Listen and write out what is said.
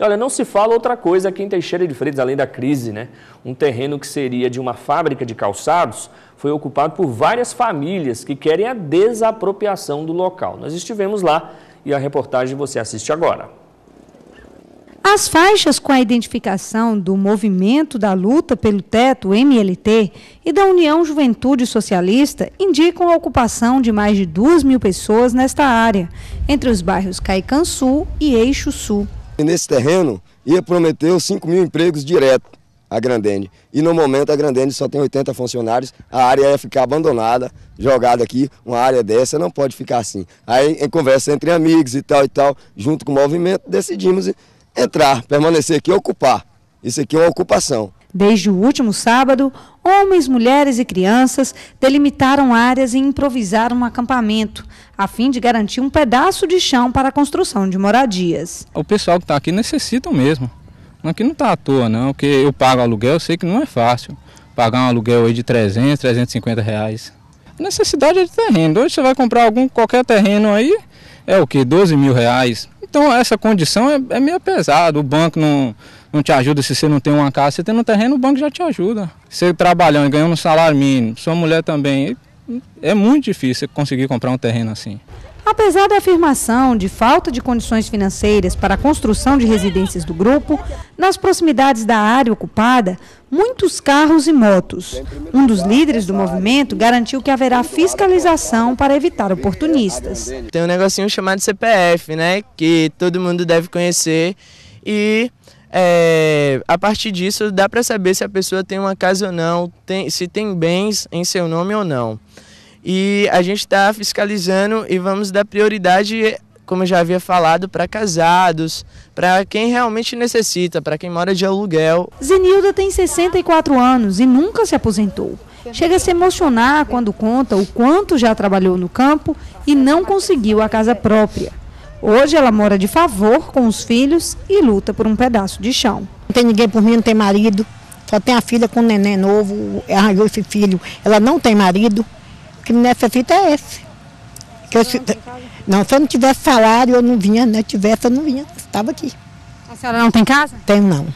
Olha, não se fala outra coisa aqui em Teixeira de Freitas, além da crise, né? Um terreno que seria de uma fábrica de calçados foi ocupado por várias famílias que querem a desapropriação do local. Nós estivemos lá e a reportagem você assiste agora. As faixas com a identificação do Movimento da Luta pelo Teto, MLT, e da União Juventude Socialista indicam a ocupação de mais de 2 mil pessoas nesta área, entre os bairros Caican Sul e Eixo Sul. Nesse terreno, ia prometer os 5 mil empregos direto a Grandene. E no momento a Grandene só tem 80 funcionários, a área ia ficar abandonada, jogada aqui, uma área dessa não pode ficar assim. Aí em conversa entre amigos e tal e tal, junto com o movimento, decidimos entrar, permanecer aqui e ocupar. Isso aqui é uma ocupação. Desde o último sábado, homens, mulheres e crianças delimitaram áreas e improvisaram um acampamento, a fim de garantir um pedaço de chão para a construção de moradias. O pessoal que está aqui necessita mesmo. Aqui não está à toa, não, porque eu pago aluguel, eu sei que não é fácil. Pagar um aluguel aí de 300, 350 reais. A necessidade é de terreno. Hoje você vai comprar algum, qualquer terreno aí, é o que? 12 mil reais. Então essa condição é, é meio pesado. O banco não, não te ajuda se você não tem uma casa. Você tem um terreno, o banco já te ajuda. Você trabalhando ganhando um salário mínimo, sua mulher também. É muito difícil conseguir comprar um terreno assim. Apesar da afirmação de falta de condições financeiras para a construção de residências do grupo, nas proximidades da área ocupada, muitos carros e motos. Um dos líderes do movimento garantiu que haverá fiscalização para evitar oportunistas. Tem um negocinho chamado CPF, né, que todo mundo deve conhecer e é, a partir disso dá para saber se a pessoa tem uma casa ou não, tem, se tem bens em seu nome ou não. E a gente está fiscalizando e vamos dar prioridade como eu já havia falado, para casados, para quem realmente necessita, para quem mora de aluguel. Zenilda tem 64 anos e nunca se aposentou. Chega a se emocionar quando conta o quanto já trabalhou no campo e não conseguiu a casa própria. Hoje ela mora de favor com os filhos e luta por um pedaço de chão. Não tem ninguém por mim, não tem marido. Só tem a filha com um neném novo, arranjou esse filho. Ela não tem marido. Que nessa fita é esse. Que eu, não, se eu não tivesse salário, eu não vinha, né? Tivesse, eu não vinha. Estava aqui. A senhora não tem casa? Tenho não.